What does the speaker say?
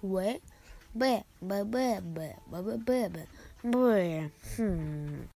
What? But, but, but, but, but, but, but, but, hmm.